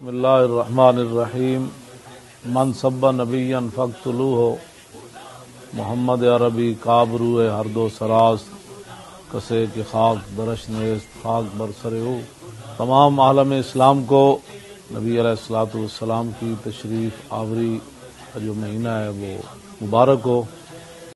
بسم اللہ الرحمن الرحیم من سب نبی فخت ہو محمد عربی کابرو ہر دو سراس کسے کے خاک درش نیست، خاک برسر ہو تمام عالم اسلام کو نبی علیہ السلاۃ والسلام کی تشریف آوری کا جو مہینہ ہے وہ مبارک ہو۔